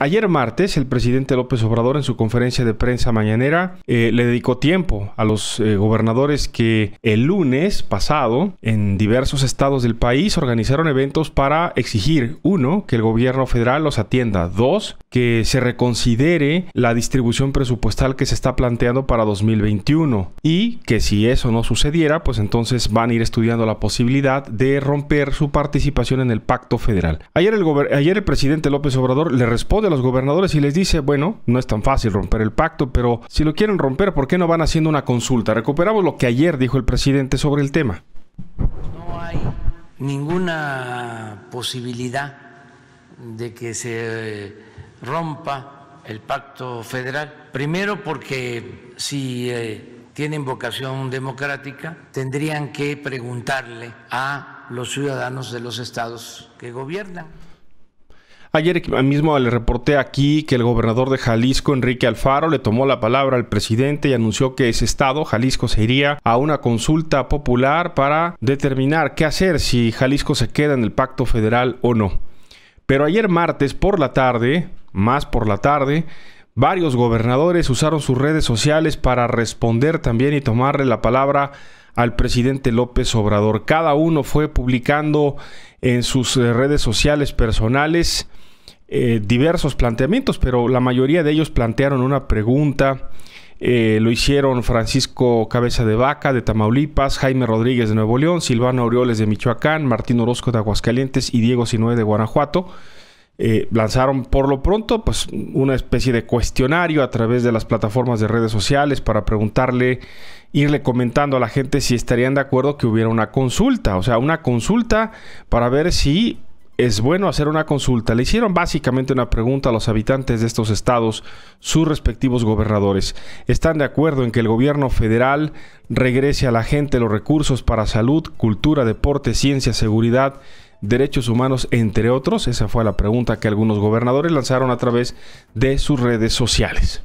Ayer martes, el presidente López Obrador en su conferencia de prensa mañanera eh, le dedicó tiempo a los eh, gobernadores que el lunes pasado en diversos estados del país organizaron eventos para exigir, uno, que el gobierno federal los atienda, dos, que se reconsidere la distribución presupuestal que se está planteando para 2021 y que si eso no sucediera, pues entonces van a ir estudiando la posibilidad de romper su participación en el pacto federal. Ayer el, ayer el presidente López Obrador le responde a los gobernadores y les dice, bueno, no es tan fácil romper el pacto, pero si lo quieren romper, ¿por qué no van haciendo una consulta? Recuperamos lo que ayer dijo el presidente sobre el tema. No hay ninguna posibilidad de que se rompa el pacto federal. Primero porque si eh, tienen vocación democrática, tendrían que preguntarle a los ciudadanos de los estados que gobiernan. Ayer mismo le reporté aquí que el gobernador de Jalisco, Enrique Alfaro, le tomó la palabra al presidente y anunció que ese estado, Jalisco, se iría a una consulta popular para determinar qué hacer si Jalisco se queda en el pacto federal o no. Pero ayer martes por la tarde, más por la tarde, varios gobernadores usaron sus redes sociales para responder también y tomarle la palabra al presidente López Obrador. Cada uno fue publicando en sus eh, redes sociales personales eh, diversos planteamientos, pero la mayoría de ellos plantearon una pregunta. Eh, lo hicieron Francisco Cabeza de Vaca de Tamaulipas, Jaime Rodríguez de Nuevo León, Silvano Aureoles de Michoacán, Martín Orozco de Aguascalientes y Diego Sinue de Guanajuato. Eh, lanzaron por lo pronto pues, una especie de cuestionario a través de las plataformas de redes sociales para preguntarle, irle comentando a la gente si estarían de acuerdo que hubiera una consulta, o sea, una consulta para ver si es bueno hacer una consulta. Le hicieron básicamente una pregunta a los habitantes de estos estados, sus respectivos gobernadores. ¿Están de acuerdo en que el gobierno federal regrese a la gente los recursos para salud, cultura, deporte, ciencia, seguridad, derechos humanos, entre otros? Esa fue la pregunta que algunos gobernadores lanzaron a través de sus redes sociales.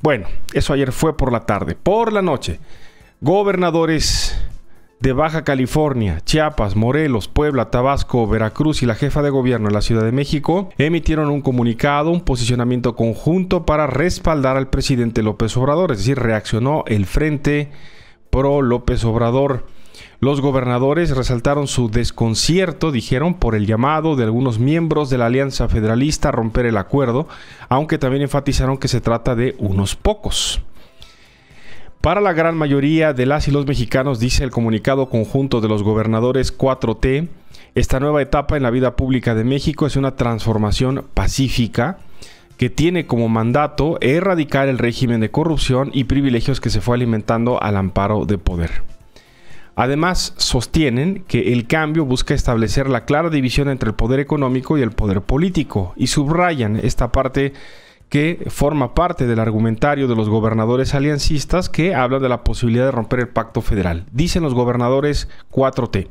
Bueno, eso ayer fue por la tarde. Por la noche, gobernadores de Baja California, Chiapas, Morelos, Puebla, Tabasco, Veracruz y la jefa de gobierno de la Ciudad de México emitieron un comunicado, un posicionamiento conjunto para respaldar al presidente López Obrador, es decir, reaccionó el Frente Pro López Obrador. Los gobernadores resaltaron su desconcierto, dijeron, por el llamado de algunos miembros de la Alianza Federalista a romper el acuerdo, aunque también enfatizaron que se trata de unos pocos. Para la gran mayoría de las y los mexicanos, dice el comunicado conjunto de los gobernadores 4T, esta nueva etapa en la vida pública de México es una transformación pacífica que tiene como mandato erradicar el régimen de corrupción y privilegios que se fue alimentando al amparo de poder. Además, sostienen que el cambio busca establecer la clara división entre el poder económico y el poder político y subrayan esta parte que forma parte del argumentario de los gobernadores aliancistas que habla de la posibilidad de romper el pacto federal. Dicen los gobernadores 4T.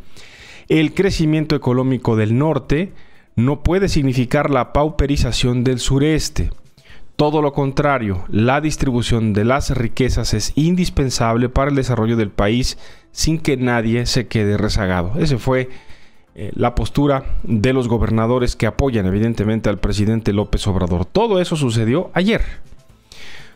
El crecimiento económico del norte no puede significar la pauperización del sureste. Todo lo contrario, la distribución de las riquezas es indispensable para el desarrollo del país sin que nadie se quede rezagado. Ese fue eh, la postura de los gobernadores que apoyan evidentemente al presidente López Obrador. Todo eso sucedió ayer.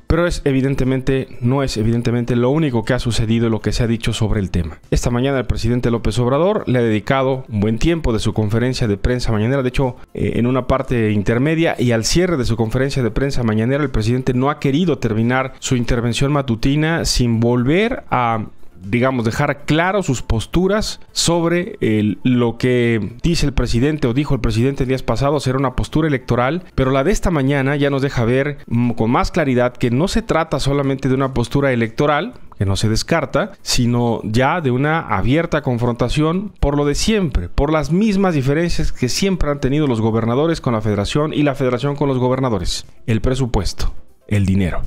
Pero es evidentemente, no es evidentemente lo único que ha sucedido y lo que se ha dicho sobre el tema. Esta mañana el presidente López Obrador le ha dedicado un buen tiempo de su conferencia de prensa mañanera, de hecho eh, en una parte intermedia y al cierre de su conferencia de prensa mañanera el presidente no ha querido terminar su intervención matutina sin volver a digamos, dejar claro sus posturas sobre lo que dice el presidente o dijo el presidente días pasados, era una postura electoral, pero la de esta mañana ya nos deja ver mm, con más claridad que no se trata solamente de una postura electoral, que no se descarta, sino ya de una abierta confrontación por lo de siempre, por las mismas diferencias que siempre han tenido los gobernadores con la federación y la federación con los gobernadores, el presupuesto, el dinero.